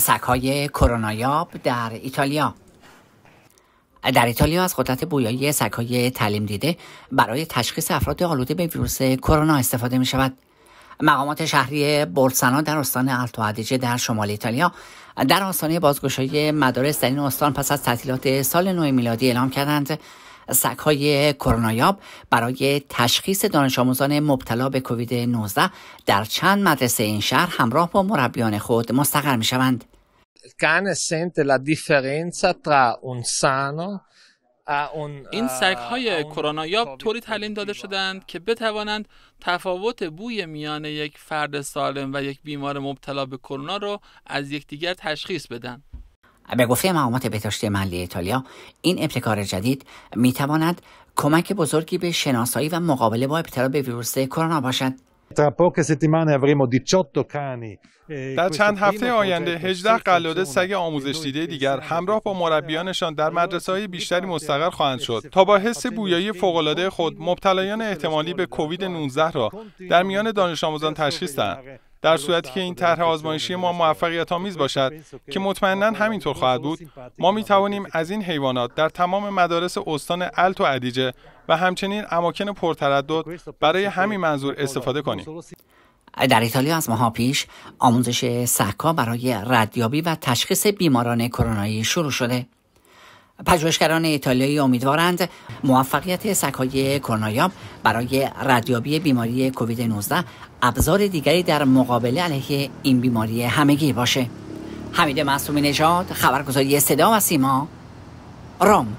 سگهای کرونایاب در ایتالیا در ایتالیا از قدرت بویایی سگهای تعلیم دیده برای تشخیص افراد آلوده به ویروس کرونا استفاده می شود. مقامات شهری بورسانا در استان التو ادیجه در شمال ایتالیا در آستانه بازگشایی مدارس در این استان پس از تعطیلات سال نو میلادی اعلام کردند سگهای کرونایاب برای تشخیص دانش آموزان مبتلا به کووید 19 در چند مدرسه این شهر همراه با مربیان خود مستقر می شوند. این سگ های کرونایاب طوری تعلیم داده شدند که بتوانند تفاوت بوی میان یک فرد سالم و یک بیمار مبتلا به کرونا را از یکدیگر تشخیص بدن. به گفته مقامات بهداشتی محلی ایتالیا این ابتکار جدید می تواند کمک بزرگی به شناسایی و مقابله با ابتلا به ویروس کرونا باشد. در چند هفته آینده 18 قلاده سگ آموزش دیده دیگر همراه با مربیانشان در مدرسه های بیشتری مستقر خواهند شد. تا با حس بویایی فوقالعاده خود مبتلایان احتمالی به کووید 19 را در میان دانش آموزان تشخیص دهند. در صورتی که این طرح آزمایشی ما موفقیت آمیز باشد که مطمئنا همینطور خواهد بود. ما می توانیم از این حیوانات در تمام مدارس استان الت و ادیجه و همچنین اماکن پرتردد برای همین منظور استفاده کنیم. در ایتالیا از ماها پیش آموزش سکا برای ردیابی و تشخیص بیماران کرونایی شروع شده. پژوهشگران ایتالیایی امیدوارند موفقیت سگهای کرونایاب برای ردیابی بیماری کووید 19 ابزار دیگری در مقابله علیه این بیماری همگی باشه. حمید معصومی نژاد خبرگزاری صدا و سیما رام.